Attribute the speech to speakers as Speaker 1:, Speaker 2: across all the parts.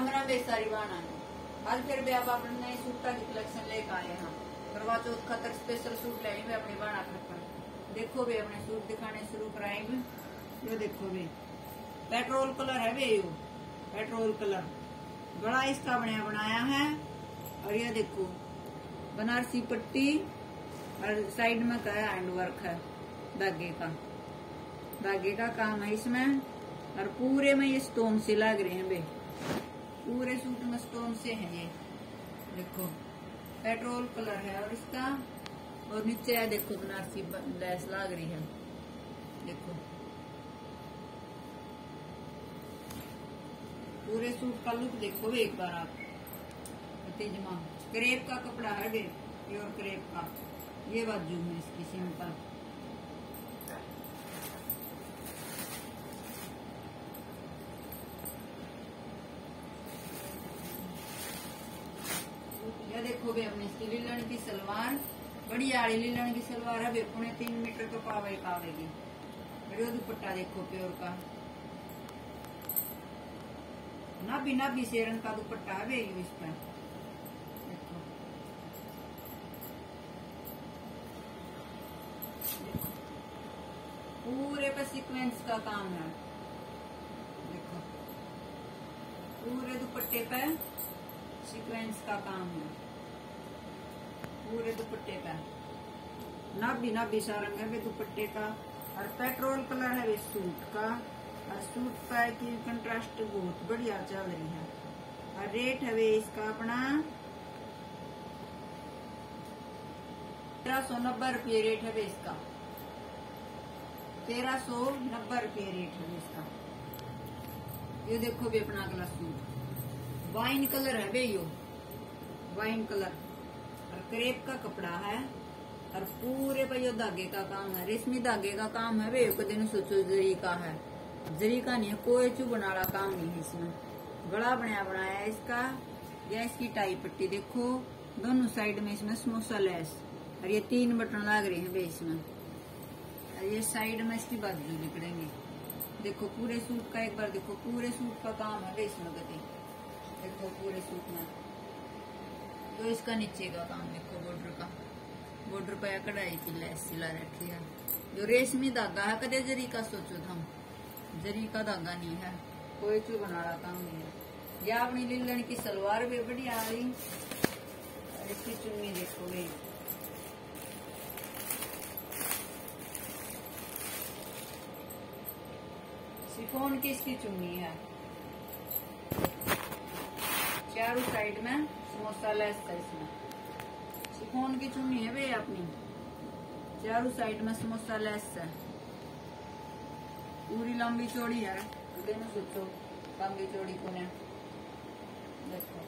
Speaker 1: राम राम बेसारी बाना आज फिर भी आप अपने सूटा की कलेक्शन लेकर आए हैं। करवा चौथ खातर स्पेशल सूट लेने में अपनी बाना खड़कर देखो भी अपने सूट दिखाने शुरू कराएँगे ये देखो भी। पेट्रोल कलर है वे यो। पेट्रोल कलर बड़ा इसका बनाया बनाया है। और ये देखो। बनारसी पट्टी। और साइड में क्या हैंड वर्क है। धागे का। धागे का काम है इसमें। और पूरे में ये स्टोन से लग रहे हैं बे पूरे सूट में स्टोन से है ये। देखो, पेट्रोल कलर है और इसका, और नीचे है देखो, बनारसी लैस लग रही है। देखो। पूरे सूट का लुक देखो एक बार आप। तेजमा क्रेप का कपड़ा है बे प्योर क्रेप का। ये बाजू है इसकी सिंपल यह भी लीलन की सलवार बड़ी आड़ी लीलन की सलवार है पौने तीन मीटर तो पावे पावेगी बड़े दुपट्टा देखो प्योर का नाभी नाभी शेरन का दुपट्टा है इस पर पूरे पे सीक्वेंस का काम है देखो पूरे दुपट्टे पे सीक्वेंस का काम है पूरे दुपट्टे का। नाभी नाभी सा रंग है दुपट्टे का। और पेट्रोल कलर है सूट का। और सूट का की कंट्रास्ट बहुत बढ़िया चल रही है। और रेट है वे इसका अपना तेरह सौ नब्बे रुपये रेट है वे इसका। तेरह सौ नब्बे रुपये रेट है इसका। ये देखो भी अपना अगला सूट। वाइन कलर है वे यो। वाइन कलर और क्रेप का कपड़ा है और पूरे पर यो धागे का काम है, रेशमी धागे का काम है वे एक दिन सोचो जरी का है। जरी का नहीं है, कोई चू बनाड़ा काम नहीं है इसमें। बड़ा बनाया बनाया इसका, या इसकी टाई पट्टी देखो, दोनों साइड में इसमें समोसा लेस। और ये तीन बटन लग रहे हैं वे इसमें। और ये साइड में इसकी बाजू निकलेंगे। देखो पूरे सूट का, एक बार देखो, पूरे सूट का काम है वे इसमें गति। देखो पूरे सूट में। तो इसका नीचे का काम देखो बॉर्डर का। बॉर्डर पे कढ़ाई की लैस सिला रखी है। जो रेशमी धागा है, कदे जरी का सोचो हम जरी का धागा नहीं है। कोई चू बनाना काम नहीं है या अपनी लीलन की सलवार भी बढ़िया आ रही। इसकी चुन्नी देखो भाई सिफोन की इसकी चुन्नी है। चारों साइड में, समोसा लेस है इसमें सिफोन की चुनी है भाई अपनी। चारों साइड में समोसा लेस है। पूरी लंबी चौड़ी है। दोनों सोचो, लंबी चौड़ी को देखो।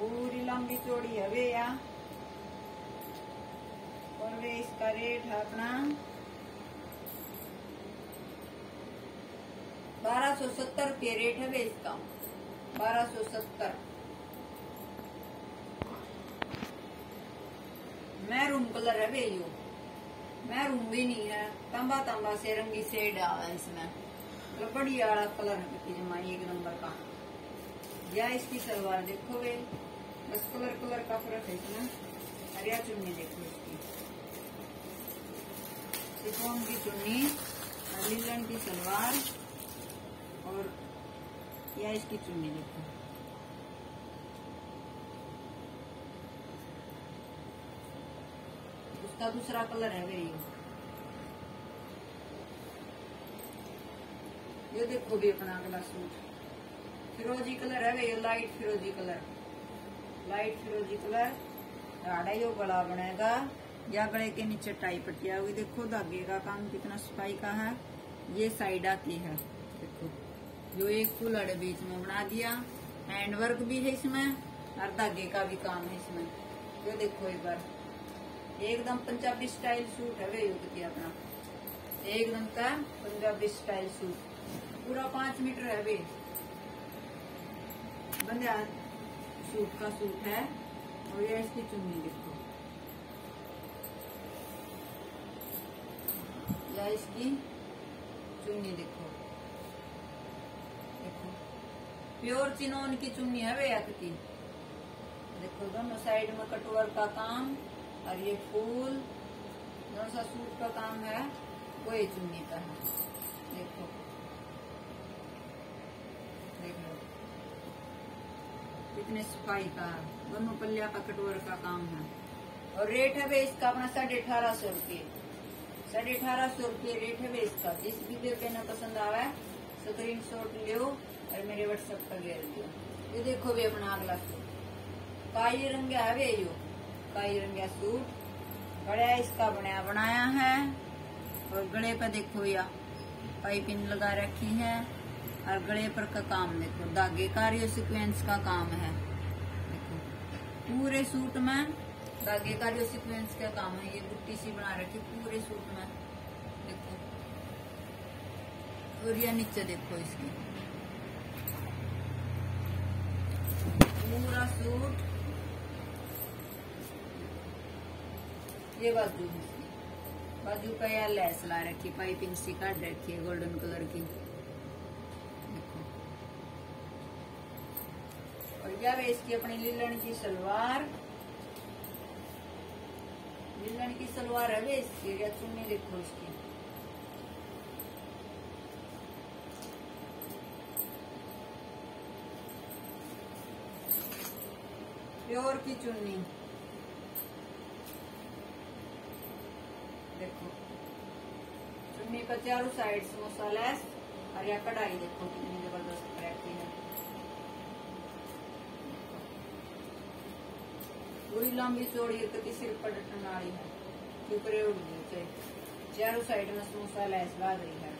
Speaker 1: पूरी लंबी चौड़ी है वे, या। और वे इसका रेट है अपना बारह सौ सत्तर रुपये रेट है वे इसका। बारह सौ सत्तर। मैरून कलर है वे यो मैरून भी नहीं है। तांबा तांबा से रंगी शेड आ इसमें। मतलब बढ़िया वाला कलर है जमाई एक नंबर का। या इसकी सलवार देखो वे बस कलर कलर का फ़र्क है इसमें। हरिया चुन्नी देखो इसकी। सिफोन की चुन्नी लीलन की सलवार। या इसकी चुन्नी देखो। उसका दूसरा कलर है वे ये देखो भी अपना अगला सूट। फिरोजी कलर है वे लाइट फिरोजी कलर। लाइट फिरोजी कलर। राडा यो गला बनेगा। या गले के नीचे टाई पट्टिया होगी देखो धागे का काम कितना सफ़ाई का है। ये साइड आती है। देखो। जो एक फूल अड़े बीच में बना दिया। हैंड वर्क भी है इसमें और धागे का भी काम है इसमें। ये देखो एक बार। एकदम पंजाबी स्टाइल सूट है वे युवती अपना। एकदम का पंजाबी स्टाइल सूट। पूरा पाँच मीटर है वे। बंदा सूट का सूट है। और ये इसकी चुन्नी देखो। या इसकी चुन्नी देखो देखो प्योर चिनोन की चुन्नी है वे की? देखो, दोनों साइड में कटवर का काम और ये फूल, दोनों सा सूट का काम है, वही चुन्नी का है। देखो। देख लो। कितने सफ़ाई का दोनों पल्लिया का कटवर का काम है। और रेट है भाई इसका अपना साढ़े अठारह सौ रुपये। साढ़े अठारह सौ रुपये रेट है भाई इसका। जिस भी बेबे ने पसंद आवा है स्क्रीन शॉट लियो और मेरे व्हाट्सएप पर घेर दियो ये देखो भी अपना अगला सूट काई रंग है यो। काई रंग सूट बड़ा इसका बनाया बनाया है। और गले पर देखो या, पाइपिंग लगा रखी है। और गले पर का काम देखो, धागे कार्य सिक्वेंस का काम है। देखो, पूरे सूट में धागे कार्य सिक्वेंस का काम है। ये बुट्टी सी बना रखी पूरे सूट में। और ये नीचे देखो इसकी। पूरा सूट। ये बाजू बाजू पे यार लेस ला रखी, पाइपिंग सी काट रखी है गोल्डन कलर की। और यह इसकी अपनी लीलन की सलवार। लीलन की सलवार है वे इसकी, या चुन्नी देखो इसकी। प्योर की चुन्नी। देखो, चुन्नी का चारों साइड समोसा लेस और या कढ़ाई देखो कितनी ज़बरदस्त रहती है। पूरी लंबी चौड़ी कति सिर पर वाली है ऊपरे उड़ गई चारों साइड में समोसा लैस लग रही है।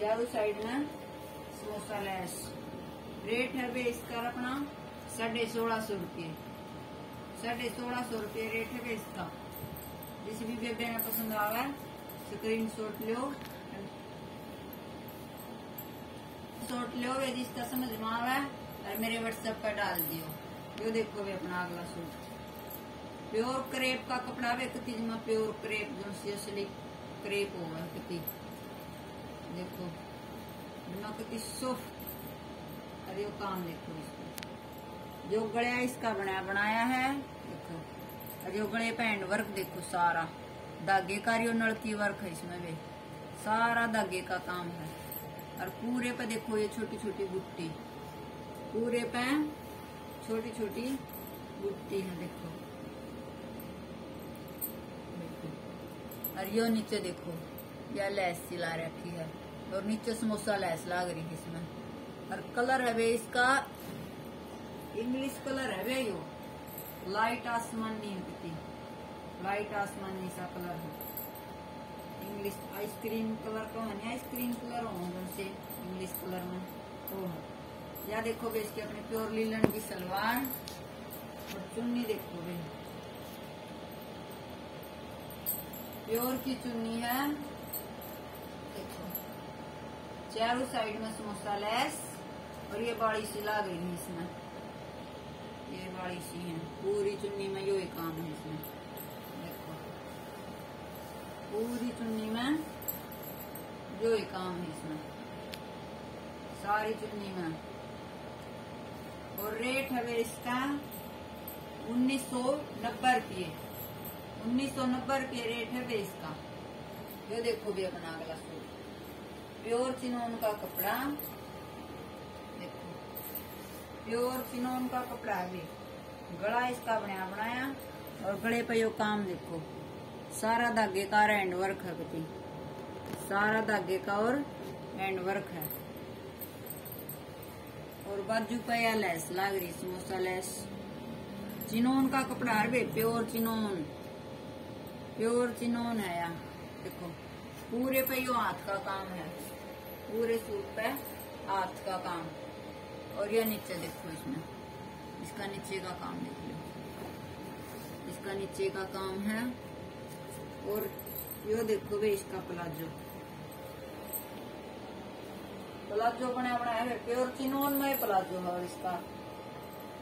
Speaker 1: चारों साइड में समोसा लेस रेट है बे इसका अपना। साढ़े सोलह सौ रुपये। साढ़े सोलह सौ रुपये रेट है इसका। जिस भी बेबे में पसंद आवा स्क्रीन शॉट लो। शॉट लो वे जिसका समझ में आवा और मेरे व्हाट्सएप पर डाल दियो। जो देखो वे अपना अगला सूट प्योर क्रेप का कपड़ा वे कति जिमा प्योर क्रेप जो असली क्रेप होगा कति देखो जिमा कति सॉफ्ट अरे वो काम देखो इसको। जो गलिया इसका बनाया बनाया है देखो और जो गले पैंड वर्क देखो सारा धागे का नलकी वर्क है इसमें भी सारा धागे का काम है और पूरे पे देखो ये छोटी छोटी बुट्टी पूरे पे छोटी छोटी बुट्टी है देखो और यो नीचे देखो यह लैस सिला रखी है और नीचे समोसा लैस लाग रही है इसमें और कलर है वे इसका इंग्लिश कलर है वे यो। लाइट आसमानी कितनी लाइट आसमानी सा कलर है। इंग्लिश आइसक्रीम कलर का है आइसक्रीम कलर हो से इंग्लिश कलर में तो है। या देखो बे इसकी अपने प्योर लीलन की सलवार और चुन्नी देखो बे प्योर की चुन्नी है। देखो। चारों साइड में समोसा लेस और ये बड़ी सी ला गई है इसमें। ये बड़ी सी है। पूरी चुन्नी में यो काम है इसमें। देखो। पूरी चुन्नी में जो ही काम है इसमें। सारी चुन्नी में। और रेट है इसका उन्नीस सौ नब्बे रुपये। उन्नीस सौ नब्बे रुपये रेट है वे इसका। जो देखो भी अपना अगला सूट। प्योर चिनोन का कपड़ा प्योर चिनोन का कपड़ा है गला इसका बनाया बनाया और गले पे यो काम देखो। सारा धागे का हैंड वर्क है कति सारा धागे का और हैंड वर्क है। और बाजू पे या लेस लग रही, समोसा लैस। चिनोन का कपड़ा है भाई प्योर चिनोन। प्योर चिनोन है या देखो, पूरे पे यो हाथ का काम है। पूरे सूट पे हाथ का काम। और यह नीचे देखो इसमें। इसका नीचे का काम देख लो। इसका नीचे का काम है और यो देखो भाई इसका प्लाजो। प्लाजो बना बनाया है। प्योर चिनोन में प्लाजो है इसका।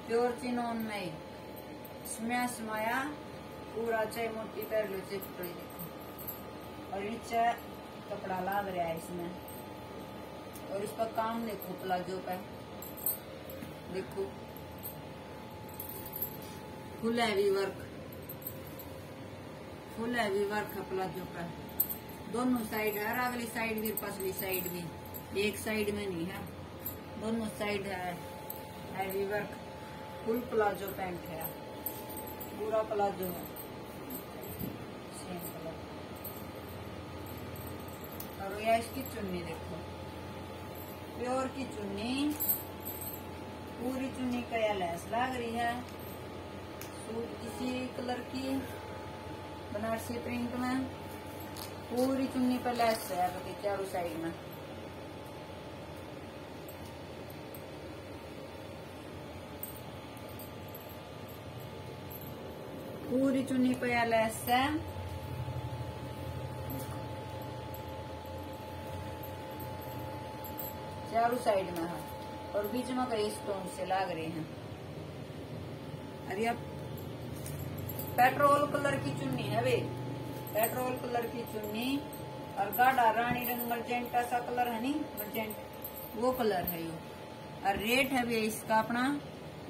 Speaker 1: प्योर चिनोन में इसमें समाया पूरा चाहे मोटी पैर लो, चाहे कपड़े देखो। और नीचे कपड़ा लाग रहा है इसमें। और इसका काम देखो प्लाजो पे। देखो। Full heavy work full heavy work है प्लाजो का दोनों साइड है अगली साइड भी, पसली साइड भी। एक साइड में नहीं है। दोनों साइड है। Heavy work full palazzo pant है। पूरा प्लाजो है। और यह इसकी चुन्नी देखो। प्योर की चुन्नी। पूरी चुन्नी का यह लैस लग रही है। सूट इसी कलर की, बनारसी प्रिंट में। पूरी चुन्नी पर लैस है चारों साइड में। पूरी चुन्नी पे लैस है। चारों साइड में है। और बीच में कई स्टोन से लाग रहे हैं। अरे अब पेट्रोल कलर की चुन्नी है वे। पेट्रोल कलर की चुन्नी और गाढ़ा रानी रंग मर्जेंट ऐसा कलर है नी? मर्जेंट वो कलर है ये। और रेट है वे इसका अपना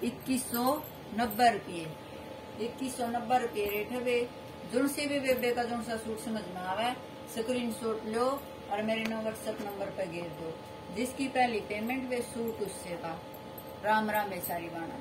Speaker 1: इक्कीस सौ नब्बे रुपये। इक्कीस सौ नब्बे रुपये रेट है वे। जुन से भी बेबे का जुन सा सूट समझ में आवे स्क्रीन शॉट लो और मेरे व्हाट्सएप नंबर पर घेर दो। जिसकी पहली पेमेंट वे सूट उससे का राम राम वाणा बाणा